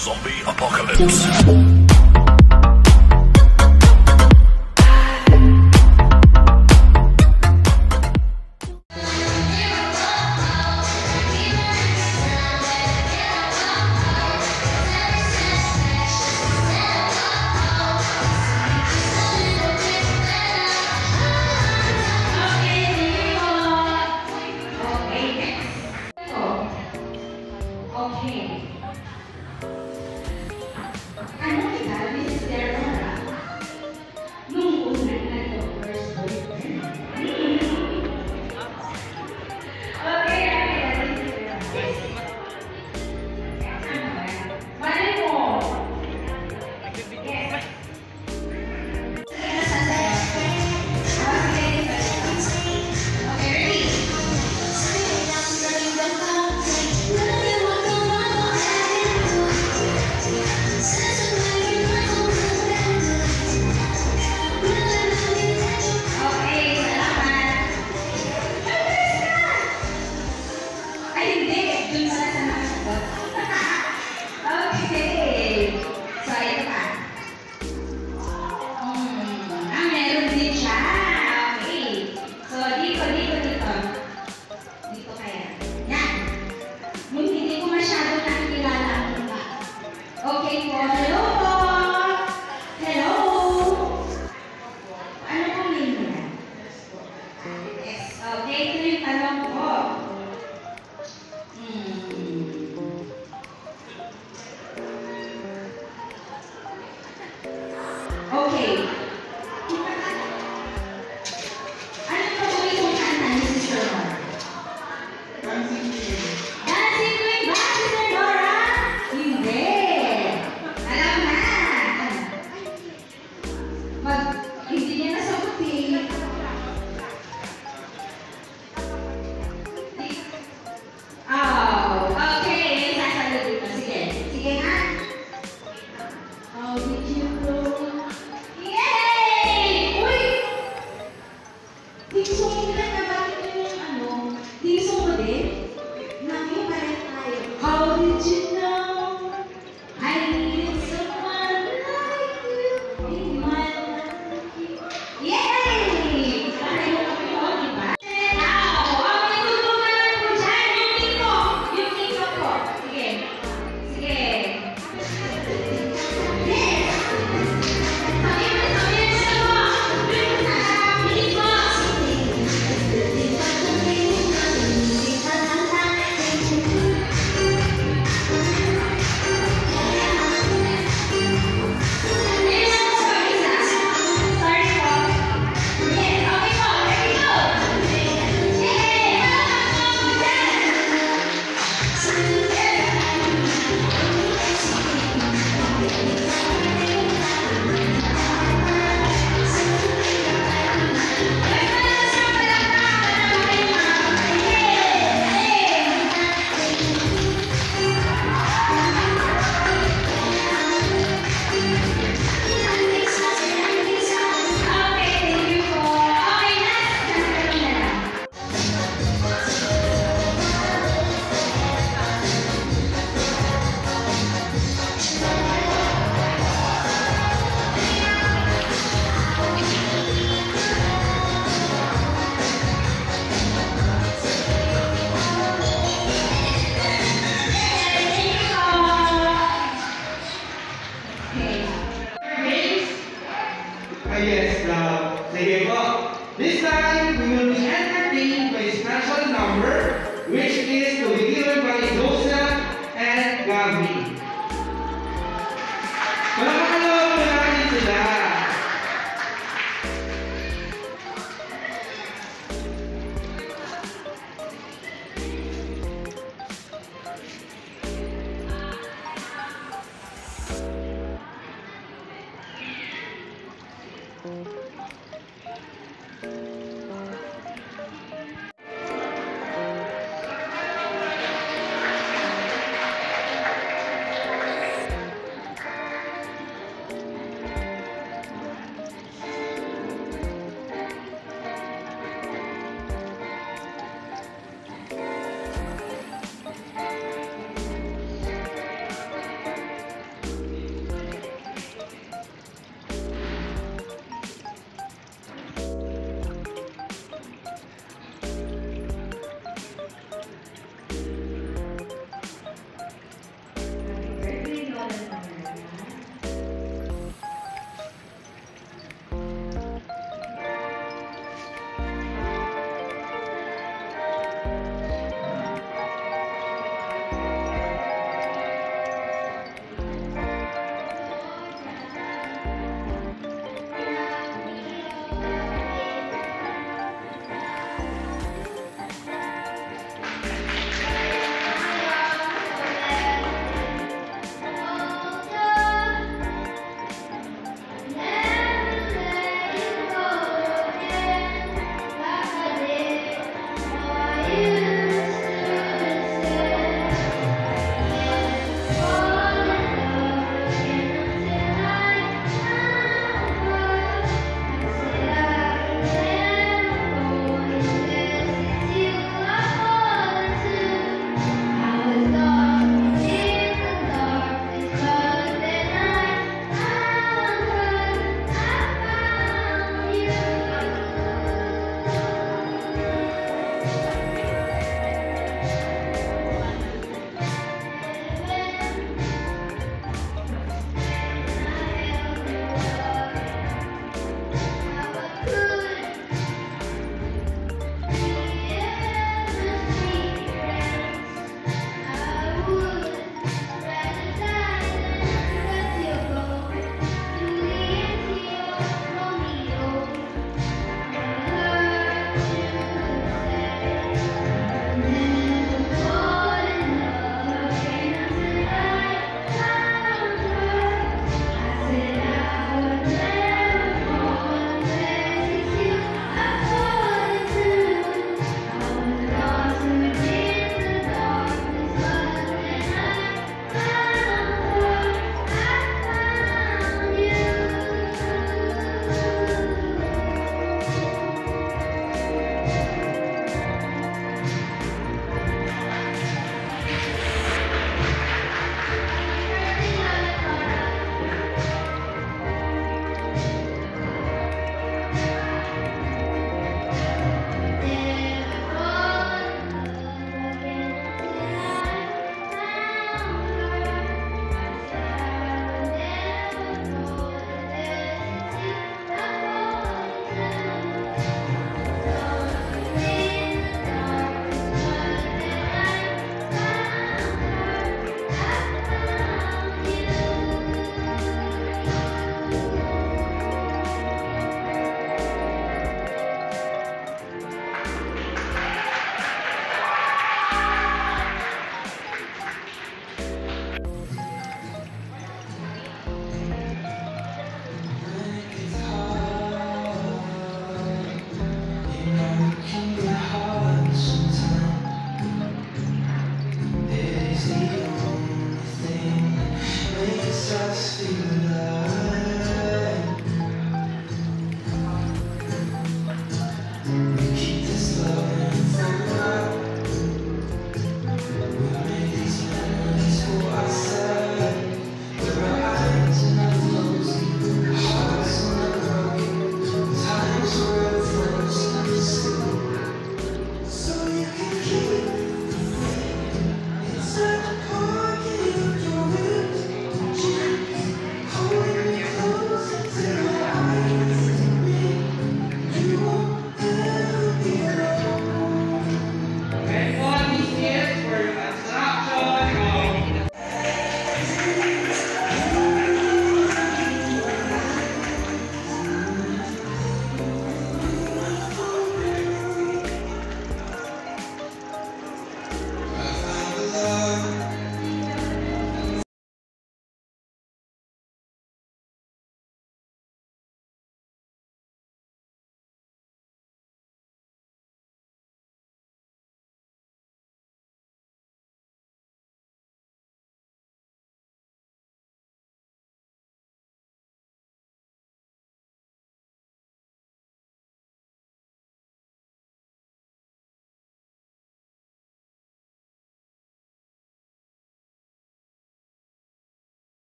Zombie Apocalypse.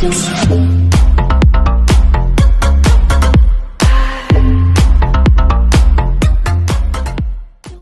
对不起